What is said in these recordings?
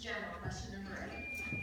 general, question number eight.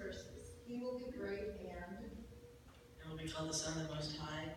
Verses. He will be great and and will be called the Son of the Most High,